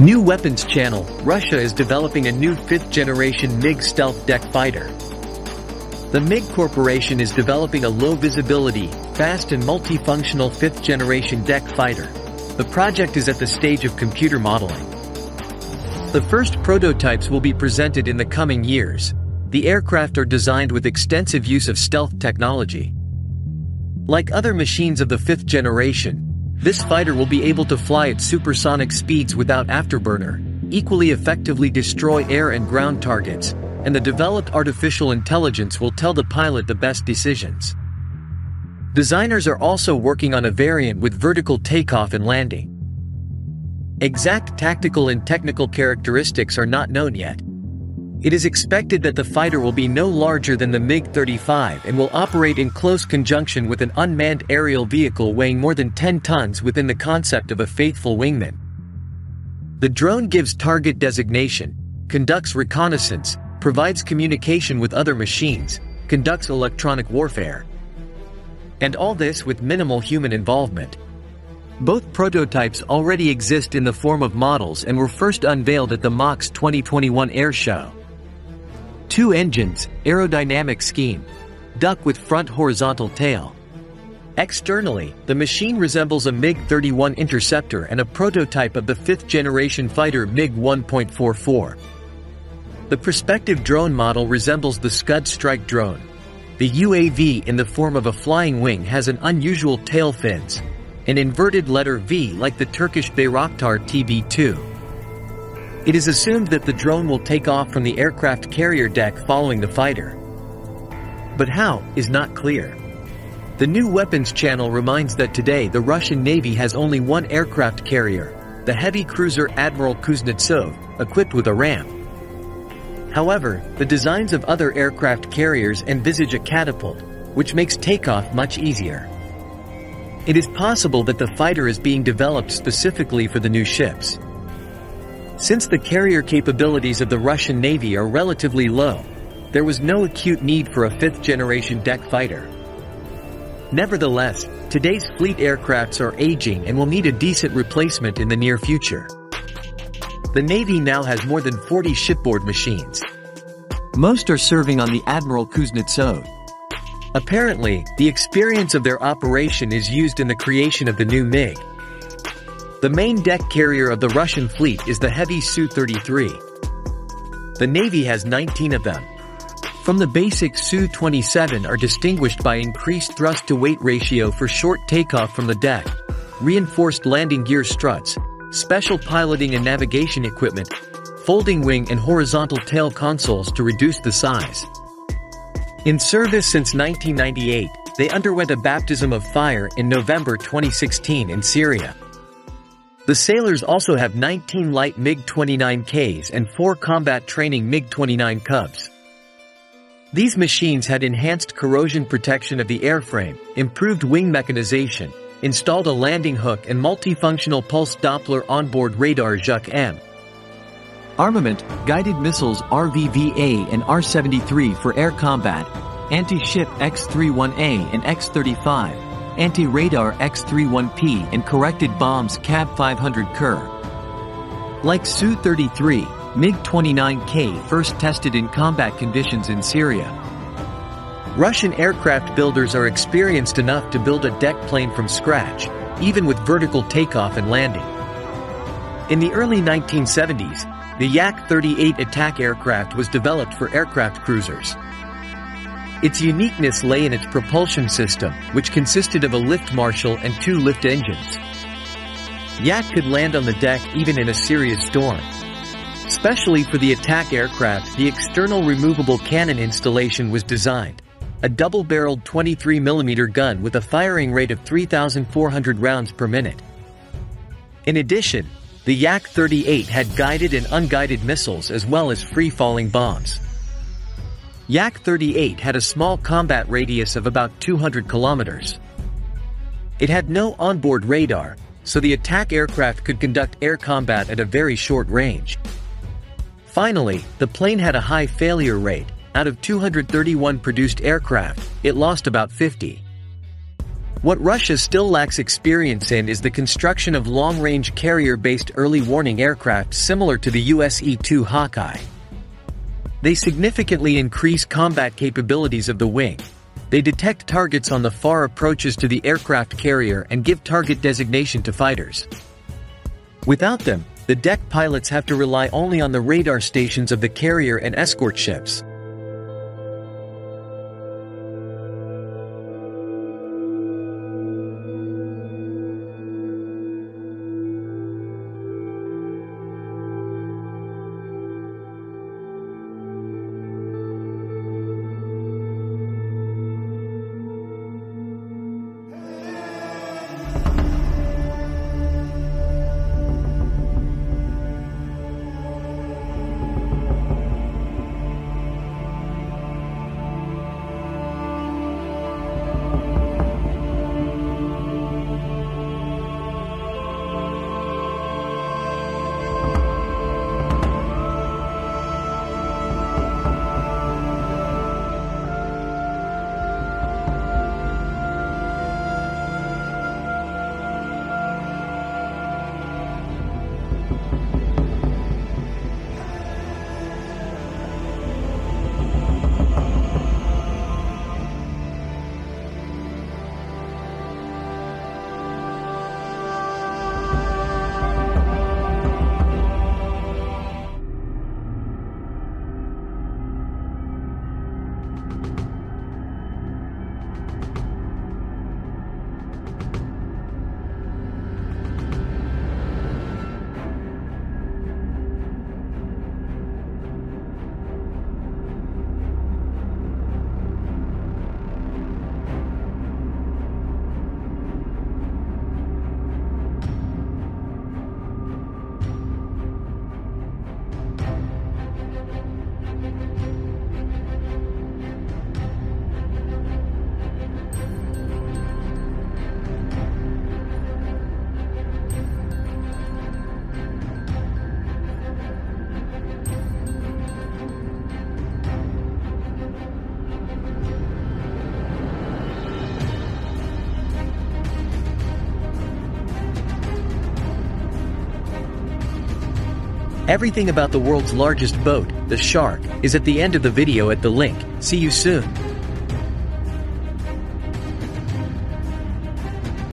New Weapons Channel, Russia is developing a new fifth-generation MiG stealth deck fighter. The MiG Corporation is developing a low-visibility, fast and multifunctional fifth-generation deck fighter. The project is at the stage of computer modeling. The first prototypes will be presented in the coming years. The aircraft are designed with extensive use of stealth technology. Like other machines of the fifth generation, this fighter will be able to fly at supersonic speeds without afterburner, equally effectively destroy air and ground targets, and the developed artificial intelligence will tell the pilot the best decisions. Designers are also working on a variant with vertical takeoff and landing. Exact tactical and technical characteristics are not known yet, it is expected that the fighter will be no larger than the MiG-35 and will operate in close conjunction with an unmanned aerial vehicle weighing more than 10 tons within the concept of a faithful wingman. The drone gives target designation, conducts reconnaissance, provides communication with other machines, conducts electronic warfare. And all this with minimal human involvement. Both prototypes already exist in the form of models and were first unveiled at the MAKS 2021 Air Show. Two engines, aerodynamic scheme. Duck with front horizontal tail. Externally, the machine resembles a MiG-31 interceptor and a prototype of the fifth-generation fighter MiG-1.44. The prospective drone model resembles the Skat strike drone. The UAV in the form of a flying wing has an unusual tail fins, an inverted letter V like the Turkish Bayraktar TB2. It is assumed that the drone will take off from the aircraft carrier deck following the fighter. But how, is not clear. The new weapons channel reminds that today the Russian Navy has only one aircraft carrier, the heavy cruiser Admiral Kuznetsov, equipped with a ramp. However, the designs of other aircraft carriers envisage a catapult, which makes takeoff much easier. It is possible that the fighter is being developed specifically for the new ships. Since the carrier capabilities of the Russian Navy are relatively low, there was no acute need for a fifth-generation deck fighter. Nevertheless, today's fleet aircrafts are aging and will need a decent replacement in the near future. The Navy now has more than 40 shipboard machines. Most are serving on the Admiral Kuznetsov. Apparently, the experience of their operation is used in the creation of the new MiG. The main deck carrier of the Russian fleet is the heavy Su-33. The Navy has 19 of them. From the basic Su-27 are distinguished by increased thrust-to-weight ratio for short takeoff from the deck, reinforced landing gear struts, special piloting and navigation equipment, folding wing and horizontal tail consoles to reduce the size. In service since 1998, they underwent a baptism of fire in November 2016 in Syria. The sailors also have 19 light MiG-29Ks and 4 combat training MiG-29KUBs. These machines had enhanced corrosion protection of the airframe, improved wing mechanization, installed a landing hook and multifunctional pulse Doppler onboard radar Zhuk M. Armament, guided missiles RVVA and R-73 for air combat, anti-ship X-31A and X-35, anti-radar X-31P and corrected bombs KAB 500 Kur. Like Su-33, MiG-29K first tested in combat conditions in Syria. Russian aircraft builders are experienced enough to build a deck plane from scratch, even with vertical takeoff and landing. In the early 1970s, the Yak-38 attack aircraft was developed for aircraft cruisers. Its uniqueness lay in its propulsion system, which consisted of a lift marshal and two lift engines. Yak could land on the deck even in a serious storm. Specially for the attack aircraft, the external removable cannon installation was designed. A double-barreled 23mm gun with a firing rate of 3,400 rounds per minute. In addition, the Yak-38 had guided and unguided missiles as well as free-falling bombs. Yak-38 had a small combat radius of about 200 kilometers. It had no onboard radar, so the attack aircraft could conduct air combat at a very short range. Finally, the plane had a high failure rate. Out of 231 produced aircraft, it lost about 50. What Russia still lacks experience in is the construction of long-range carrier-based early warning aircraft similar to the US E-2 Hawkeye. They significantly increase combat capabilities of the wing. They detect targets on the far approaches to the aircraft carrier and give target designation to fighters. Without them, the deck pilots have to rely only on the radar stations of the carrier and escort ships. Everything about the world's largest boat, the Shark, is at the end of the video at the link. See you soon.